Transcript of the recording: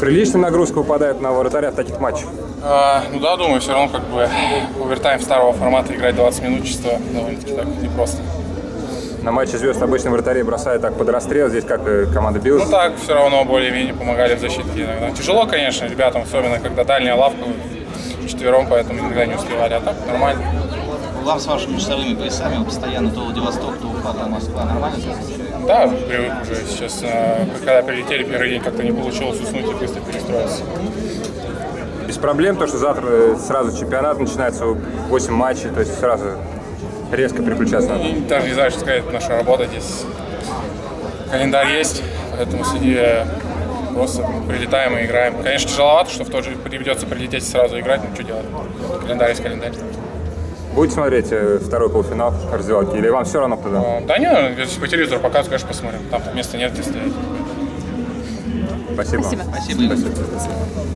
Приличная нагрузка выпадает на вратаря в таких матчах. А, ну да, думаю, все равно как бы овертайм старого формата играть 20 минут чисто довольно-таки так непросто. На матче звезд обычно вратари бросают так под расстрел, здесь как э, команда билась. Ну так, все равно более-менее помогали в защитке иногда. Тяжело, конечно, ребятам, особенно когда дальняя лавка четвером, поэтому иногда не успевали, а так нормально. Вам с вашими часовыми поясами вы постоянно то Владивосток, то Уфа, то Москва. Нормально? Да, привык уже сейчас. э, Когда прилетели первый день, как-то не получилось уснуть и быстро перестроиться. Без проблем, то, что завтра э, сразу чемпионат начинается, 8 матчей, то есть сразу резко переключаться надо. И даже не знаю, что сказать, наша работа здесь. Календарь есть, поэтому сиди, э, просто прилетаем и играем. Конечно, тяжеловато, что в тот же придется прилететь и сразу играть, но что делать? Календарь есть календарь. Будете смотреть э, второй полуфинал раздевалки или вам все равно кто А, Да не, если по телевизору показывают, конечно, посмотрим. Там места нет, где стоять. Спасибо. Спасибо. Спасибо.